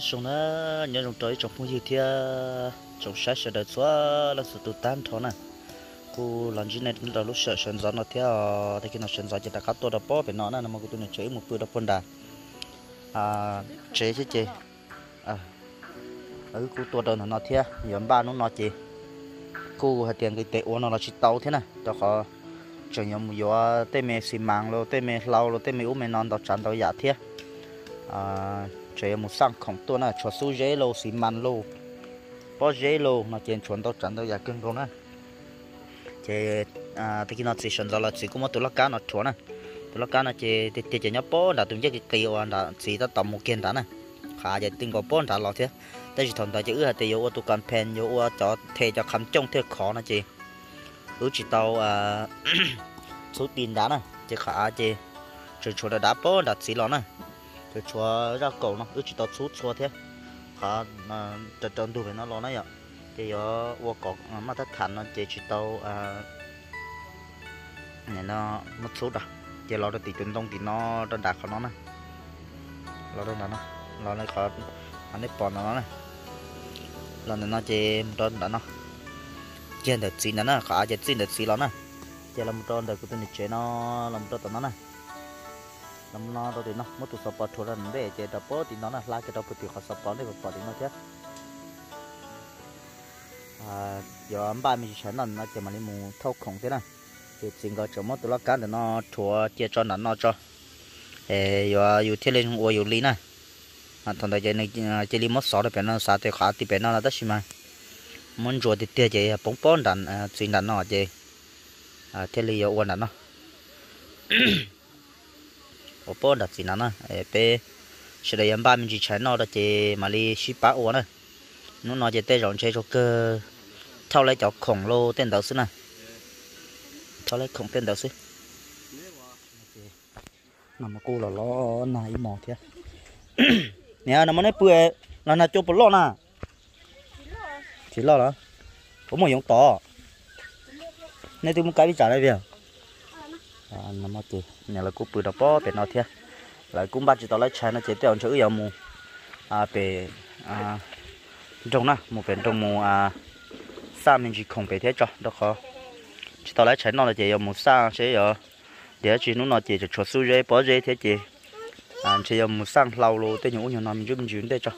chúng nó nhớ chúng trời trong phong gì thì à, trong sẽ sẽ đợi xóa là sự tự tan thôi nè. Cô lần trước này là lúc sợ sơn gió nó theo à, thì khi nó sơn gió chỉ đã cắt tôi đã bỏ về nó nè mà cô tôi nói chơi một bữa đã phân đà. À chế chứ chế à ở cô tôi đâu nó theo à, nhóm ba nó nó chế cô hay tiền cái tệ uống nó là chỉ tàu thế này đó khó chẳng nhóm gió tê mê xì màng lo tê mê lau lo tê mê uống mê non đó chẳng đó giả thế. À chế một sang khổng tôi à cho số dễ lô xì mặn lô. Bỏ dễ lô nó trên chuẩn đâu chán đâu giờ cưng con nè chế à thì khi nó chỉ sẵn là chỉ có một tụi lắc cá nó chuẩn nè tụi lắc cá nó chế thì thì chế nhớ bỏ là tụi cái cây oan là chỉ ta tầm một kiện đó nè khá giờ từng có bỏ đã lo thế. Đây chỉ thằng ta chỉ ước thì yêu tụi cần pen yêu cho thề cho khám trông thề khó nè chị ước chỉ tao à số tiền đá nè chỉ khá chế chỉ cho đã bỏ đã chỉ lo nè cái chua ra cầu nó ước chỉ tao chút chua thế. Khá à trần đủ về nó lo nè vậy cái giờ qua cọc mà ta thành nó chỉ chỉ tao à ờ, này nó nó chút đó chỉ lo được tỷ truyền đông thì nó đã đạt của nó này. Lo được nó. Lo này khó anh ấy bỏ nó này. Lo này nó chỉ một đòn đã nó. Chỉ được xin nó nó khó chỉ xin được xin nó này chỉ là một đơn được cái tên chế nó làm một đòn nó này làm nó đó thì nó mất tụ sập thua là để chỉ đập bớt thì nó là la cái đập bớt thì khó bớt để bớt thì nó chết à giờ anh ba mình chọn nó nó chỉ mà đi mua thâu khổng thế này thì chính có chỗ mất tụ lắc cá để nó thua chia cho nó nó cho ê giờ yêu thiên lên ô yêu lý này à thằng đại này chỉ đi mất sáu để bên nó sáu thì khá thì bên nó là tất mà muốn chùa thì tiêu chỉ bóng bóng đàn chuyện đàn nó chỉ à thiên lý yêu ôn đàn nó bóng đàn chuyện đàn nó ê bé sẽ để anh ba mình chỉ chọn nó đó chỉ mà đi ship bá ôn này nó nói chỉ tê rộng chơi cho cơ thâu lấy cho khổng lồ tên đầu xí này thâu lấy khổng tên đầu xí nằm mà cô là lo này mò thế nè nằm mà nói bưởi là là cho bự lo nè chỉ lo đó có một giống to nên tôi muốn cái bị trả lại việc à nằm mà chị nè là cô bự đó bó bên nó thế là cũng bắt chỉ tao lấy chai nó chỉ tiêu chữ giờ mù. À về à trong nè một bên trong mù à sa mình chỉ không phải thế cho đó khó. Chỉ tao lấy chén nó là chỉ giờ mù sa sẽ giờ để chỉ nó nó chỉ cho chuột suy dễ bỏ dễ thế chỉ à chỉ giờ mù sang lâu rồi tới những nhà năm mình chuyển đây cho.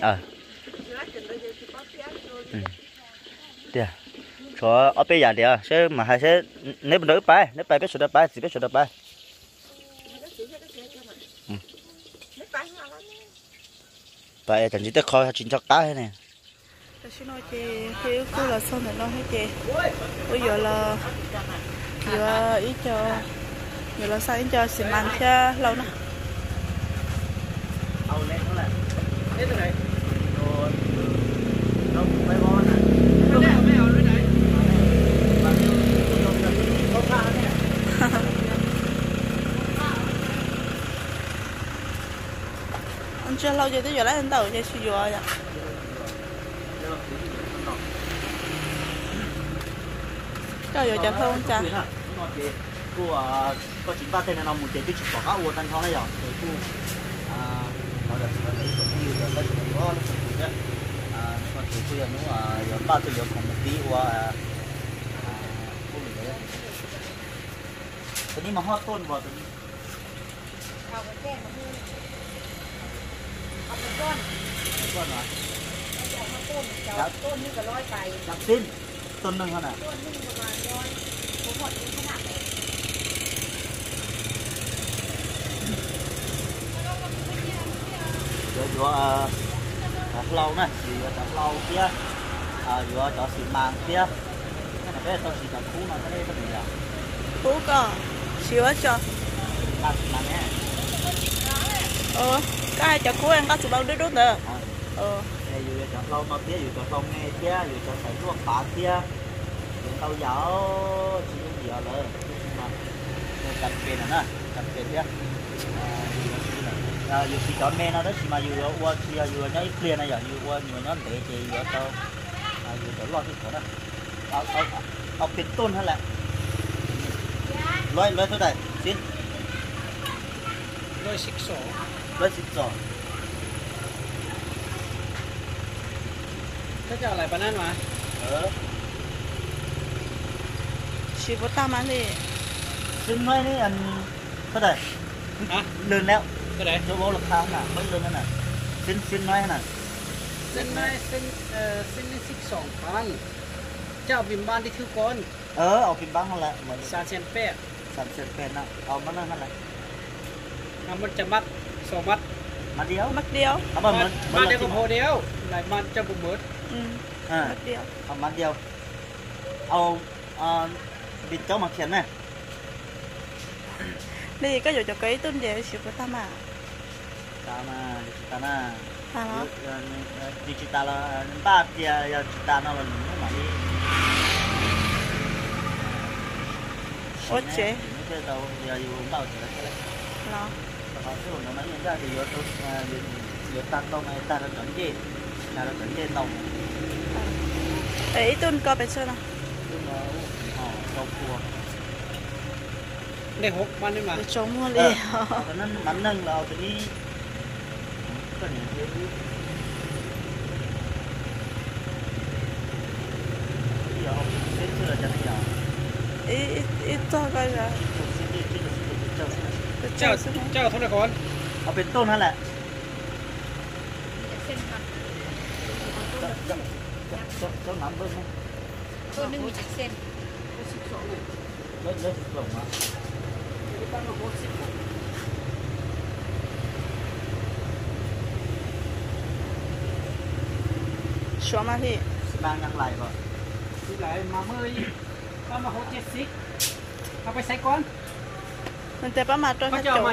À. Ừ. Đấy cho ở bây giờ đấy sẽ mà hay sẽ nếu mà đỡ bài nếu bài biết số đỡ bài, thì biết số đỡ bài. Ừ. Vậy chẳng chỉ tới coi chính cho cá thế này. Xin nói chị thiếu cứ là xong rồi nói hết chị bây giờ là, giờ ít cho, giờ là sao ít cho xịn ăn cho lâu nữa anh chưa lâu giờ tới giờ lấy anh đầu cho suy dùa cho giờ chả không cha. Cô à có chín ba tên là nó một tiền cái chỉ có các ô tan thong này rồi thì cô à nó là nó là cái nhiều là cái có nó cái được à còn thì cô là nó à giờ ba tên giờ còn một tí qua à cô mình đấy cái này mà hot tôn vào cái này ต้น ก้อนเหรอ เอามาต้นเจ้าต้นนี่ก็ร้อยไป จับสิ้นต้นหนึ่งขนาด ต้นนึงประมาณร้อยผมหมดนี้ขนาดไหน vừa vừa à lâu này vừa chọn lâu kia à vừa chọn xì màng kia cái này cái tôi xì chọn cú nó cái đây cái gì à cú cơ xíu cho làm xì màng nhé ờ cái chợ cuối ăn có sự bao đứa đứa nữa? Ờ. ờ. Vừa chợ lâu nó kia, vừa chợ lâu nghe kia, vừa chợ sảy luôn bà kia, dù tao giáo chỉ có gì rồi mà Cần tiền nữa nè cần tiền kia. à vừa chỉ ờ, chọn men, nó đó chỉ mà vừa qua kia, vừa nhớ ít liền này giờ vừa qua nhớ để chị vừa, tao à dù chợ lo cái chỗ đó. Tao tao tao tiền tôn hết là lôi lôi thôi đây xin. Lôi xích sổ. ร้อยร้อยเท่าไหร่สิ้นร้อยร้อยสิบสองร้อยสิบสองก็จะเอาอะไรปะนั่นมาเออ chỉ có ta mà đi ซึ่งน้อยนี่อันเท่าไหร่ฮะเลือนแล้วก็ได้โจโบราคาน่ะไม่เลือนนั่นน่ะสิ้นสิ้นน้อยน่ะเส้นได้เส้นเอ่อเส้นนี้สิบสองพันเจ้าบิมบ้านที่คือก้อนเออเอากินบ้างนั่นแหละเหมือนสามเซนแปดสามเซนเป็นน่ะเอามานั่นนั่นแหละเอา มันจะมัดสองมัด มาเดียว mất điếu เอามาเหมือนเหมื มั อ ด น เดียวก็ ที่ พอเดียวหลายมัดจะบุเบิด ừ อ่า mất điếu เอามาเดียว เอาเอ่อบิดเจ้ามาเขียนไหม đi có dụ cho cái tuần về chỉ có ta mà ตามาดิจิตาน่า à nó ดิจิตาลบ้าเดียยาจิตาน่าเราหนุ่มมาดิ ốt chế ไม่ใช่เราอย่าอยู่เบาเฉยๆ nó แต่เขาที่ผมนั้นยังได้อยู่ตัวอยู่อยู่ตัดตรงไหนตัดเราถึ nó hiện ra thì giờ tôi giờ ta không ai ta để hộp bán đi mà. Chống mua bắn nâng là thì đi. Cần giờ không biết chưa là chặt nhỏ ít ít ít thôi coi rồi เจ้า chơi xem เจ้าเท่าไหร่ก่อน เอาเป็นต้นนั่นแหละ เส้นพัน เจ้าเจ้าเจ้าเจ้าน้ำเบิ้งไหม ตัวหนึงมีเจ็ดเส้น เลิกเลิกหลงอ่ะ xóa mà thì บางยังไหลก่อน ที่หลายมาเมื่อยก็มาหกเจ็ดสิบเอาไปใส่ก้อน mình tập mà cho hết chỗ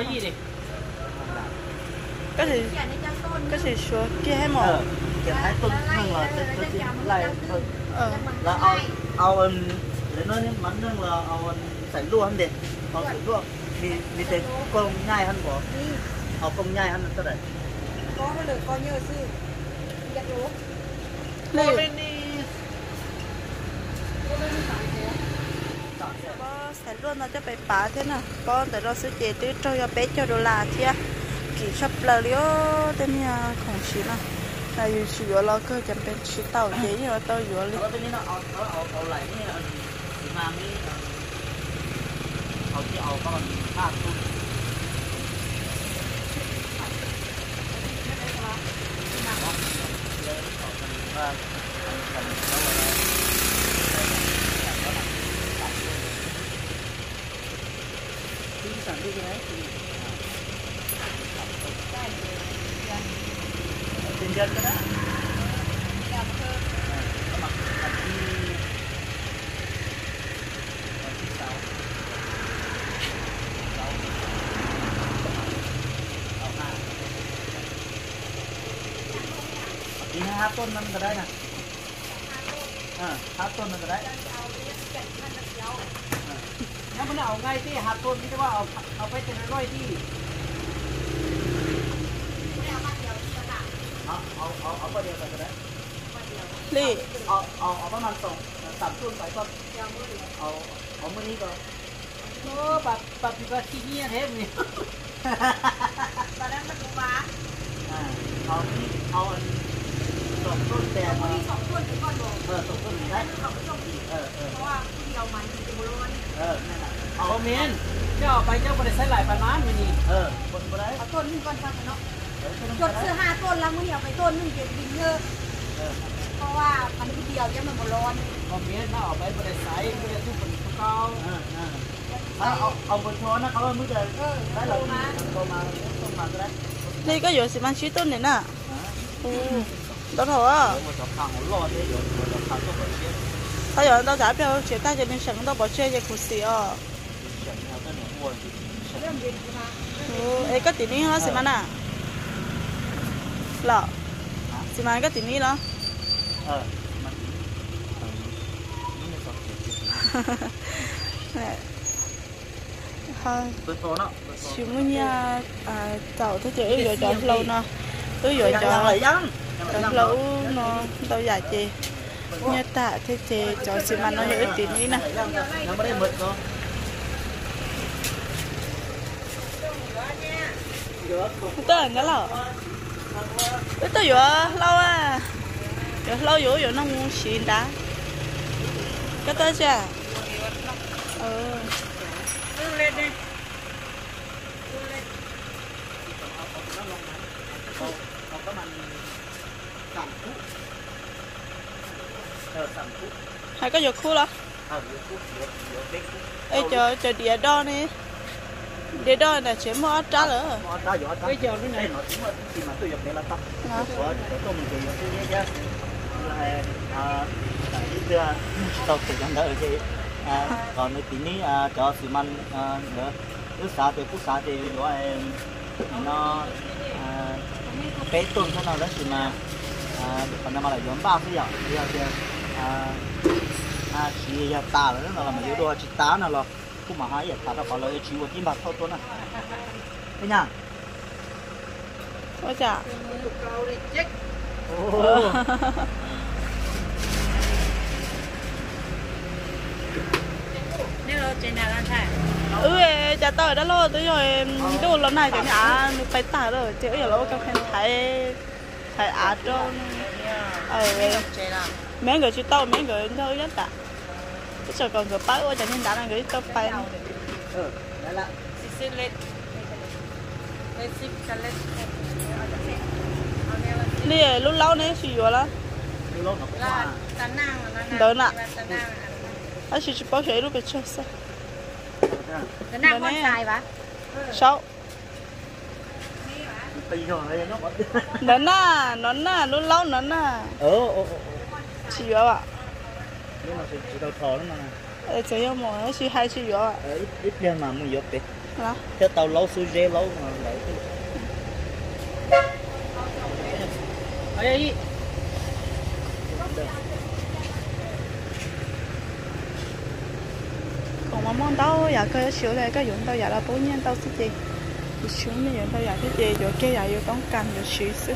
cái gì cái gì số kia hay mỏ kia thái tuần thằng là cái cái gì lại là ao ao anh để nói nên mắn rằng là ao anh sẵn luôn anh đi ao sẵn luôn thì thì thế con nhai hơn bỏ ao con nhai hơn tới đây có nó được coi như sư giặt lúa lên đi sẽ luôn nó cho bé bá thế nào con để lo sẽ chế tới cho cho bé cho đồ là thia kỹ sắp lờ lió tên nhà không xí nào là dù chỉ có lo cơ chẳng bên chỉ tàu chế nhưng mà tàu dù แล้ li sản đi đấy tiền dân cái đó Ini hatun nang kedai nah. Ah, hatun nang kedai. มันเอาห้าปีห้าต้นมันก็ได้นะอ่าห้าต้นมันก็ได้ถ้ามันเอาไงที่หาต้นที่ว่าเอาเอาไปเป็นร้อยที่เอาเอาเอาเอาประเดี๋ยวไปก็ได้ li เอาเอาเอาประมาณสองสามต้นไปก่อนเอาเอามื่อนี้ก่อนโอ้ปัดปัดปีปัดที่นี่เทปนี่ตอนนั้นมันดูฟ้าอ่าเอาเอาสองต้นแต่มามีสองต้นถึงก่อนบอกเออสองต้นได้เขาไปลงที่เออเพราะว่าผู้เดียวมันจะบุร้อนเออนั่นน่ะ เอาเมนเจ้าไปเจ้าบริษัทหลายประมาณมินี่เออคนบ่ได้เอาต้นนึงก่อนครับเนาะเออจดซื้อห้าต้นแล้วมึงเดียวไปต้นนึงเก็บดินเยอะเออเพราะว่ามันผู้เดียวจะมันบุร้อนเอาเมนถ้าเอาไปบริษัทบริษัททุกคนเก่าเออเออเอาเอาเอาบนช้อนนะเขาว่ามือจะเออได้โทหรอรมาโทรมาต้องมาก็ได้ li có dù xí mang chí tôn này nè อ่า ừ đó thôi à เดี๋ยวว่าจะข้างหัวรอดเลยเดี๋ยวว่าจะข้างตัวเสีย tao giờ tao trả biểu chế ta cho nên sẵn tao bỏ chơi cho cụ xí à เสียง ấy có tí ní hả xí mà nè lọ xí mà có tí ní lọ chú muốn nha. À tàu thế chứ rồi chọn lâu nè. Rồi chọn lâu nó đâu giải chị như tạ thế chị chọn xí mà nó hơi tí ní nè. Tới cái lò tới tới vừa lâu à. Vừa lâu vừa vừa nó muốn xịn đã. Cái tới chưa? Ừ. Lên đi hay có vừa khu đó? Ê chờ chờ địa đo nè địa đo là chỉ mua trả lỡ bây giờ cái này nó chỉ mà chỉ mà tôi dùng để là tóc Hả? của tôi mình thì cái gì chứ là à tao tự nhận đỡ chứ à còn cái tí ní à cho sự man à nữa. Cứ xả thì cứ xả thì nó nó à cái tuần thế nào đó thì mà à còn nó mà lại giống bao cái giờ bây giờ à à chỉ ta rồi nó là mà yếu đua chỉ tá nó là cũng mà hai ta còn lại chỉ một tí bạc thôi tuần à thế nhá có chả. Nếu là trên nào ăn thay ừ chả tao đã lo tới rồi đâu lần này cho nhà phải tả rồi chứ giờ lâu các em thấy thấy á cho ờ mấy người chỉ tao mấy người thôi nhất tạ cái giờ còn bác ơi chẳng nên đã là người tao phải Ừ, đấy là xịt lên. Lên xịt cái lên. Nè lúc lâu nè xì rồi đó lúc lâu nó cũng là Đỡ nè. anh chỉ bao nhiêu lúc bị chết sao? Tán năng con sáu tì rồi nó vẫn nó nè nó nè lúc lâu nó nè ừ ừ ừ xì rồi ạ nhưng mà chỉ chỉ đầu thò nó mà ờ chỉ có một nó xì hai xì rồi ạ. Ờ, ít ít lên mà mua dọc đi đó theo tàu lâu suy dê lâu mà lại ở đây còn mà món đâu giờ cơ xíu này có dụng đâu giờ là bốn nhân đâu cái gì xuống như vậy đâu giờ cái gì rồi cái giờ yêu đóng canh rồi xíu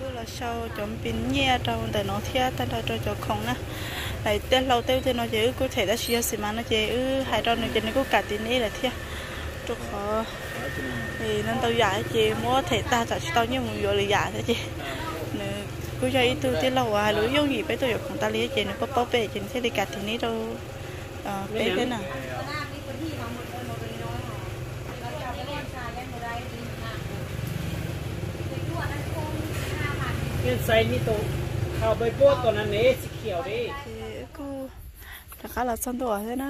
cứ là sau chọn pin nhẹ trong để nó theo ta đâu cho cho không nè lại tên lâu tiêu thì nó chỉ có thể đã xíu xíu mà nó chỉ ư, hai đôi nó chỉ nó có cả tin ấy là theo cho khó. Thì nên tao giải chị, mua thể ta tại tao như một giờ là giải thế chị. Cứ cho ý tôi tiết lâu à lối yêu gì với tôi được không ta lý chị, nó có bảo vệ chị sẽ đi cả tin ấy đâu ờ, bé thế nào? cái xâyนี่ตัวเข้าไปพวกตัวนั้นเนี่ยสีเขียวดิ thì cô là khá là xong tuổi thế nè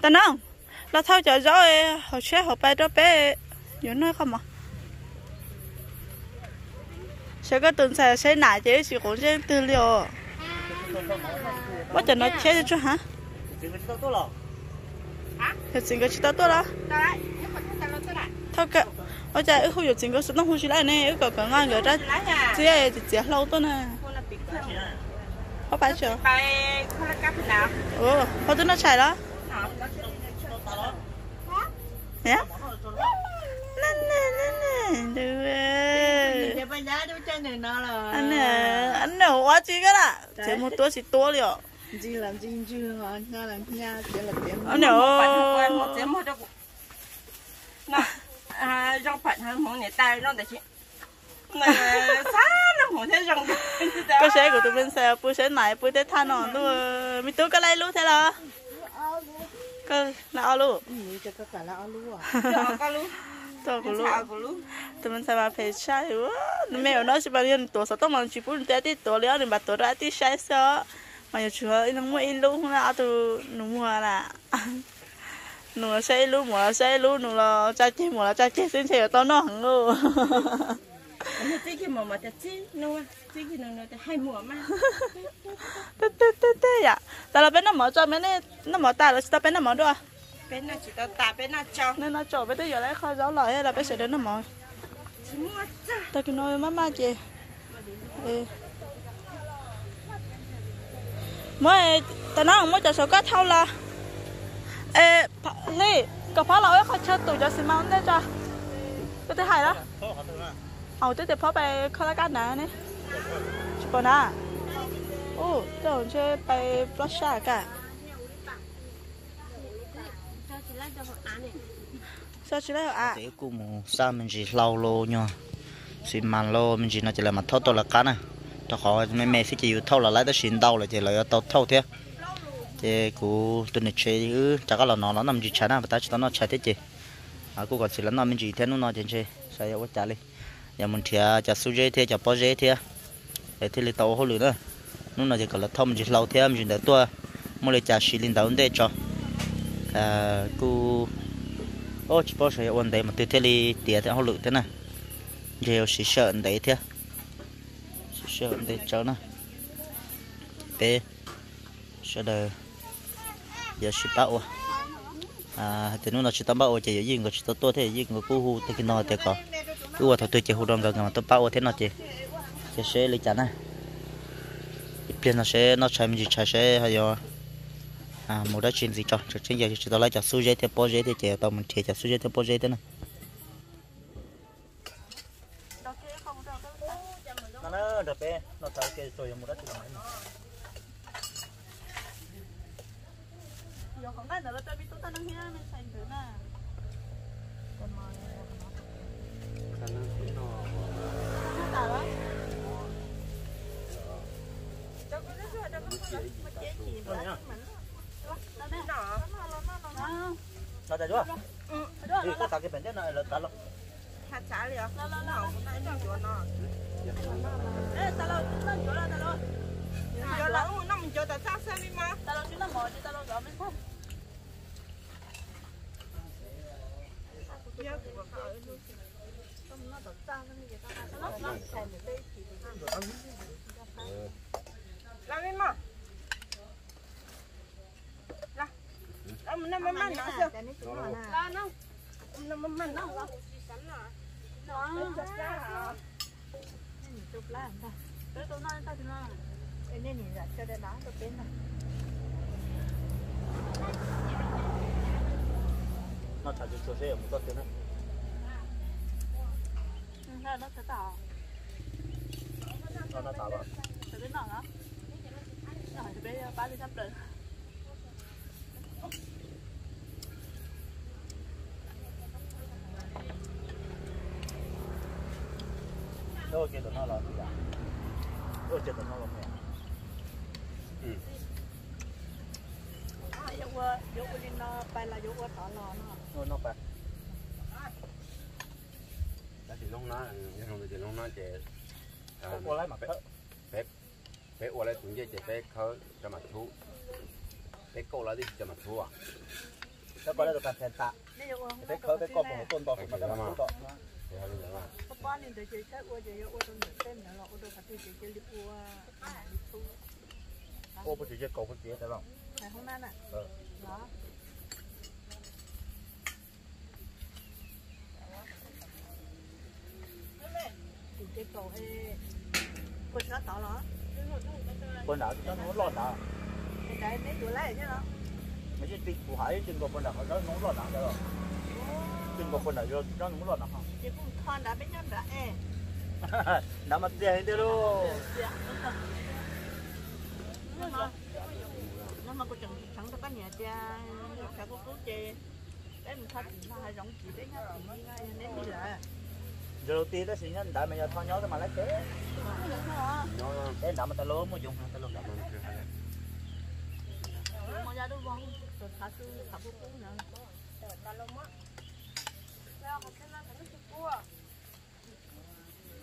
ta nào là thao chờ rồi họ sẽ họ bay đó bé nhớ nói không mà sẽ có tuần sẽ sẽ nãy chứ chỉ cũng sẽ tư liệu bắt chờ nó chế cho hả chỉ có tao tốt lắm thì chính cái chỉ tao tốt đó đấy nếu mà chúng ta lo tới lại thôi cái ở đây ước không chính cái sự nó không chỉ lại nè ước có ngon người ra chỉ là chỉ chỉ lâu thôi nè có phải chưa ừ họ tôi nó chạy đó nhá nè nè nè nè được anh nè anh nè quá chi cái là chỉ một tuổi chỉ tuổi liệu gì làm gì chưa hả nha làm nha chỉ là tiếng anh nè nó à trong phận hơn muốn để tay nó để chị này xa nó muốn thế rằng có xe của tụi mình xe bữa xe này bữa tết than nó tôi mi tôi cái này luôn thế là cái nào luôn cho tất cả là luôn à. Có luôn tôi của luôn sao tụi mình sẽ mà phải sai quá mẹ nó chỉ bao nhiêu tuổi sao tao mà chỉ muốn tết tí tuổi liền thì bà tuổi ra tí sai sao mà giờ chưa nó mua in luôn là tụi nó mua là nó sai luôn mua là sai luôn nó là cha chết mua là cha chết xin theo tao nó hẳn luôn. Anh tí cái mà mà tí nó tí cái nó nó hay mùa mà. Tê tê tê tê ya tại là bên nó mở cho bên này nó mở ta là tao bên nó mở đâu bên nào chỉ tao tạ bên nào cho. Nên nó cho bên đây giờ lấy kho lợi hay là bên sẽ đến nó mở. Chỉ tao cứ nói má má chị mới tao nói mới cho số cá thâu là ê nè có phá chơi tụi mang bay cá nào ô chơi bay cả. Chỉ lấy à thế cũng mù sao mình chỉ lau lô nhau xin màn lô mình chỉ nói chỉ là mặt thâu tôi là cá này, cho họ mấy mẹ sẽ chịu thâu là lấy tới xin đau là chỉ là tao thâu thế chế cú tuần này chơi ư chắc là nó nó nằm chỉ chán à và ta chỉ nó chạy thế chứ. À cú còn chỉ là nó mình chỉ thế nó nói trên chơi sao vậy trả đi giờ mình thia chả su dây thia chả bao dây thia để thế lấy tàu hồ lửa nữa. Nó nói chỉ còn là thông chỉ lâu thia mình chỉ để tua. Mua lấy chả xí lên đầu để cho. À cú ô, chỉ bao giờ ổn đấy mà tôi thế li tiền thế hồ lửa thế này. Giờ chỉ sợ đấy thia chỉ sợ đấy cho nó. Bé sợ đời giờ chỉ bảo à thì nó chỉ tao bảo chỉ giờ người chỉ tao tôi thế giờ người cô hu thì cái nó thì có. Cứ qua thôi tôi chỉ hu đông gần mà tôi bảo thế nó chỉ chỉ sẽ lấy chán này. Bên nó sẽ nó chạy mình chạy sẽ hay giờ à một đó chuyện gì cho? Cho chuyện giờ chỉ tao lấy cho số giấy thì bao giấy thì chỉ tao mình chỉ cho số giấy thì bao giấy thế này. Nó đập bé nó tao cái rồi một đó thì nó chạy chúa ừ đi có tao cái bánh thế này là tao lộc hạt chả liền nó nó nó nãy nó chúa nó. Ê tao lộc nó chúa là tao lộc chúa là nó mình chúa tao sát xem đi mà. Tao lộc chúa nó mỏi chứ tao lộc rõ mình không làm đi mà là làm nó mắm mắm nó chưa là nó nó mắm mắm nó nó nó chặt ra chụp lại ta tới tối nay ta thì nó nên nhìn ra cho đây đó tôi bên này nó chả chụp chụp xe một tóc tiếng này sao nó tới tỏ nó nó tỏ bạn tới đến nọ đó. Nọ thì bây giờ ba lên trăm lần đâu chết nó là gì à? Đâu chết là mẹ. Ừ. ยกว่ายกวันนี้นอไปละยกว่าถอนรอนอ thôi nó bạc. Đó thì long nó ừ, nhưng à, mà thì long nó chè ô lấy mặt thợ bếp bếp ô lấy cũng chè chè bếp khơi cho mặt thú. Bếp cô lấy đi cho mặt thú à? Nó có lấy được cả sen tạ. Bếp khơi bếp cô một con bò mà cho mặt à? thú đó thì hơi như vậy mà con thì để chơi cái ô chơi ô tôi nhận chơi cầu phải chơi phải không ngày hôm nay nè đó. cái cầu hay quân đó tỏ nó nó muốn lọt cái mấy tuổi lại nhá nó mấy cái tịt của hải chừng có quân đó nó muốn lọt đó rồi chừng có quân đó nó muốn lọt đó không chỉ cũng thon đã bên nhân đã e đã mặt tiền đi luôn nó mà có chẳng chẳng có nhà cha chẳng có cố chê đấy mình thay thì nó hay rộng chỉ đấy nhá nên đi lại giờ đầu tiên đó xin nhân đại mày giờ thôi nhớ mà lấy kế cái đại mà ta lố mà dùng ta lố đậm. Mà ra đâu vong rồi thả sư thả bút cũng nữa. Ta lố mất sao mà cái nó thành cái cua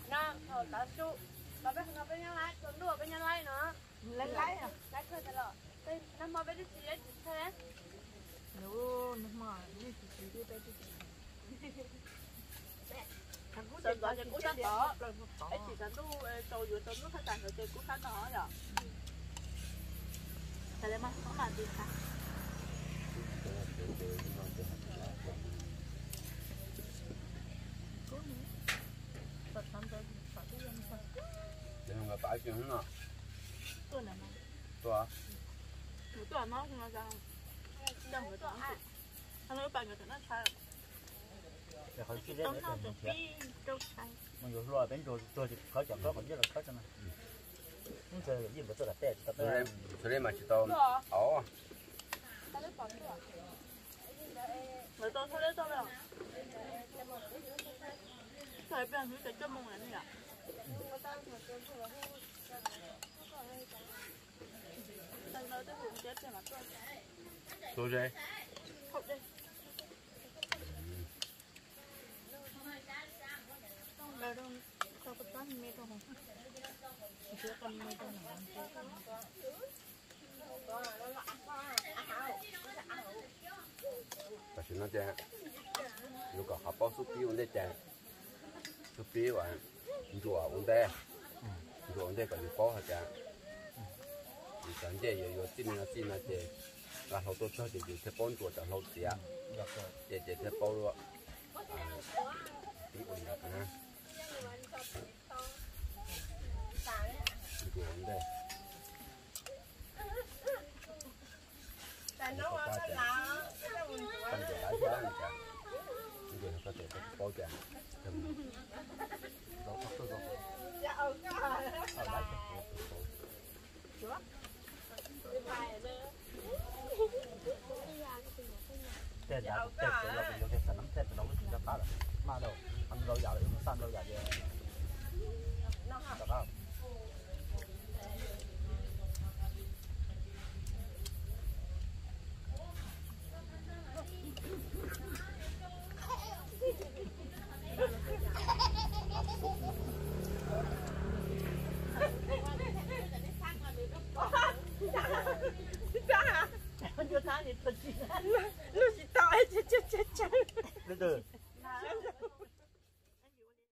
nó thở thả sư. Nó biết nó biết nhau lại còn đùa biết nhau lại nữa. Lấy lấy à lấy thôi ta lọ. Tên nó mà biết gì đấy thế nếu nó mà biết gì thì biết gì thằng cú gọi cho cú Ấy chỉ vừa phát triển rồi chơi cú rồi. Không làm gì cả rồi, để không phải chuyện nó. Tôi là mà tôi Một tuần nó không là sao Chẳng phải bạn người ta nó sai để khỏi kia để được mình rồi rồi bên rồi rồi thì khỏi chọn đó còn rất là khó cho này. Không giờ gì mà tôi là tệ tôi tôi là đây tôi đây mà chỉ lấy bỏ nữa. người tôi thấy đấy tôi đâu? Thời bây giờ cái chân mông này nhỉ Tao nói Parang takot lang, may ito ko. Hindi ako may ito naman. Kasi na dyan. Yung kahapaw supiyo na dyan. Supiyo ah. Hindi ako unday. Hindi ako unday kasi po ha dyan. Thì chẳng dễ dễ dễ tin là tin là dễ là hậu tôi cho dễ dễ thế bốn tuổi chẳng hậu dễ dễ dễ thế bốn luôn. nha. 问题。tại nó nó là nó buồn cả, con giờ lái giá này cả bây giờ có thể có trả tầm đó có cơ không dạ ừ có ở lái thế đã thế là bây giờ sản phẩm thế thì nó cũng đã phá rồi mà đâu ăn đâu giờ nó san đâu giờ vậy